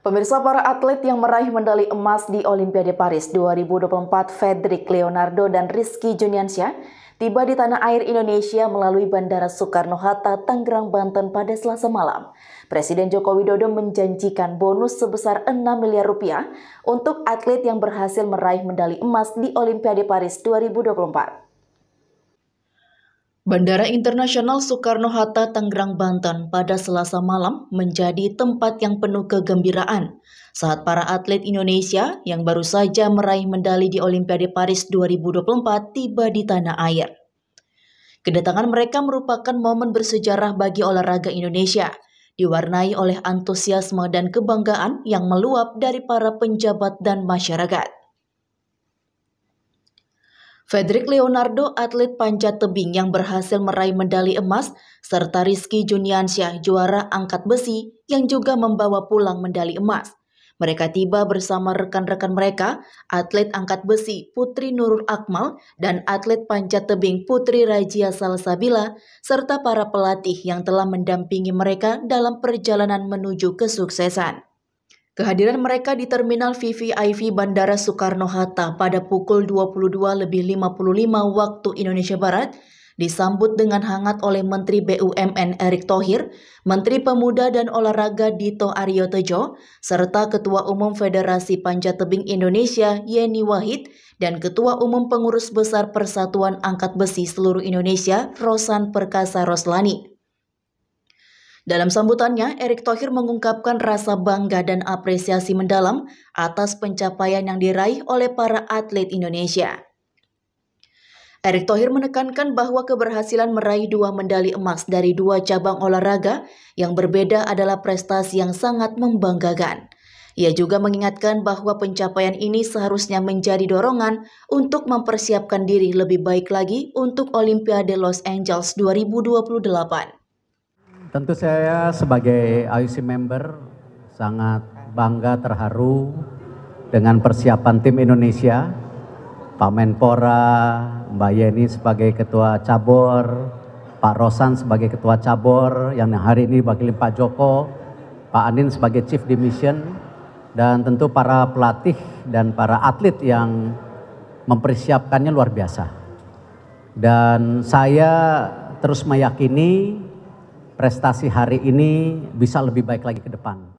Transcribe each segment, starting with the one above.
Pemirsa para atlet yang meraih medali emas di Olimpiade Paris 2024, Fredrik Leonardo dan Rizky Juniansyah, tiba di tanah air Indonesia melalui Bandara Soekarno-Hatta, Tangerang, Banten pada selasa malam. Presiden Joko Widodo menjanjikan bonus sebesar 6 miliar rupiah untuk atlet yang berhasil meraih medali emas di Olimpiade Paris 2024. Bandara Internasional Soekarno-Hatta, Tangerang, Banten pada selasa malam menjadi tempat yang penuh kegembiraan saat para atlet Indonesia yang baru saja meraih medali di Olimpiade Paris 2024 tiba di tanah air. Kedatangan mereka merupakan momen bersejarah bagi olahraga Indonesia, diwarnai oleh antusiasme dan kebanggaan yang meluap dari para penjabat dan masyarakat. Frederick Leonardo, atlet panjat tebing yang berhasil meraih medali emas, serta Rizky Juniansyah, juara angkat besi yang juga membawa pulang medali emas. Mereka tiba bersama rekan-rekan mereka, atlet angkat besi Putri Nurul Akmal dan atlet panjat tebing Putri Rajia Salsabila, serta para pelatih yang telah mendampingi mereka dalam perjalanan menuju kesuksesan. Kehadiran mereka di Terminal VVIP Bandara Soekarno-Hatta pada pukul 22.55 waktu Indonesia Barat disambut dengan hangat oleh Menteri BUMN Erick Thohir, Menteri Pemuda dan Olahraga Dito Aryo Tejo, serta Ketua Umum Federasi Panjat Tebing Indonesia Yeni Wahid dan Ketua Umum Pengurus Besar Persatuan Angkat Besi Seluruh Indonesia Rosan Perkasa Roslani. Dalam sambutannya, Erick Thohir mengungkapkan rasa bangga dan apresiasi mendalam atas pencapaian yang diraih oleh para atlet Indonesia. Erick Thohir menekankan bahwa keberhasilan meraih dua medali emas dari dua cabang olahraga yang berbeda adalah prestasi yang sangat membanggakan. Ia juga mengingatkan bahwa pencapaian ini seharusnya menjadi dorongan untuk mempersiapkan diri lebih baik lagi untuk Olimpiade Los Angeles 2028. Tentu saya sebagai IOC member sangat bangga terharu dengan persiapan tim Indonesia. Pak Menpora, Mbak Yeni sebagai ketua cabur, Pak Rosan sebagai ketua cabur, yang hari ini wakil Pak Joko, Pak Anin sebagai chief dimission, dan tentu para pelatih dan para atlet yang mempersiapkannya luar biasa. Dan saya terus meyakini prestasi hari ini bisa lebih baik lagi ke depan.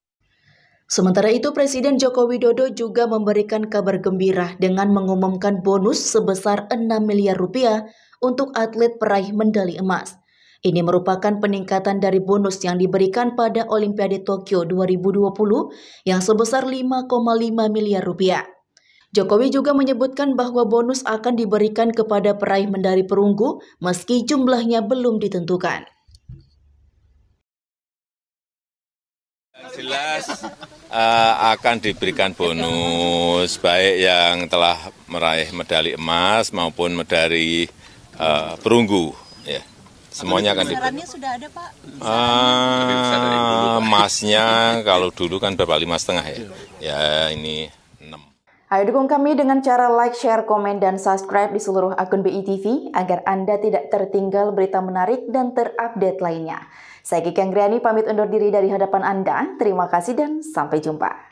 Sementara itu, Presiden Joko Widodo juga memberikan kabar gembira dengan mengumumkan bonus sebesar 6 miliar rupiah untuk atlet peraih medali emas. Ini merupakan peningkatan dari bonus yang diberikan pada Olimpiade Tokyo 2020 yang sebesar 5,5 miliar rupiah. Jokowi juga menyebutkan bahwa bonus akan diberikan kepada peraih medali perunggu meski jumlahnya belum ditentukan. Jelas uh, akan diberikan bonus baik yang telah meraih medali emas maupun medali uh, perunggu. Ya, semuanya akan diberikan. sudah ada Pak? Uh, emasnya kalau dulu kan berapa lima setengah ya. Ya ini enam. Ayo dukung kami dengan cara like, share, komen, dan subscribe di seluruh akun BITV agar Anda tidak tertinggal berita menarik dan terupdate lainnya. Saya Kiki Anggriani pamit undur diri dari hadapan Anda. Terima kasih dan sampai jumpa.